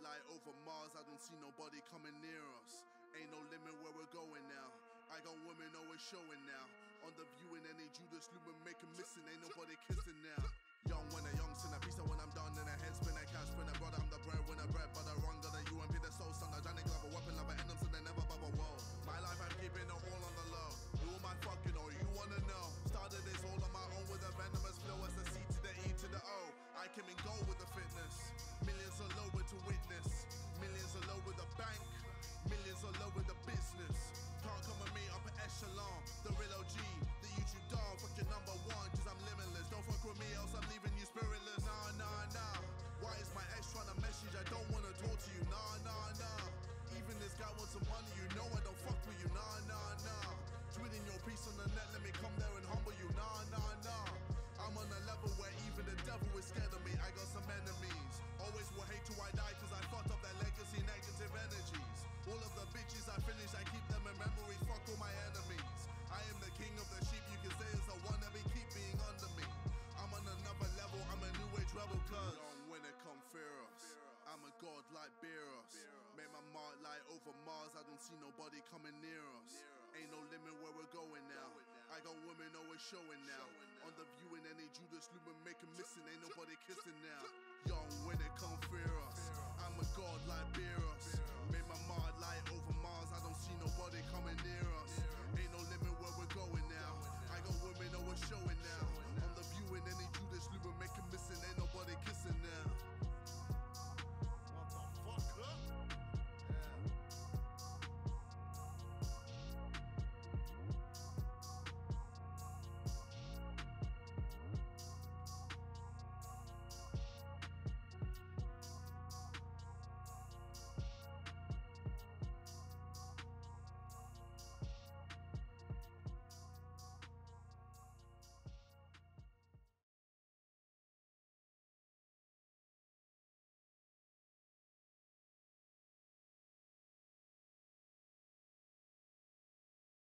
Over Mars, I don't see nobody coming near us. Ain't no limit where we're going now. I got women always showing now. On the viewing, any Judas Lumen make God like Beerus. Made my mark light over Mars, I don't see nobody coming near us. Ain't no limit where we're going now. I got women always showing now. On the view in any Judas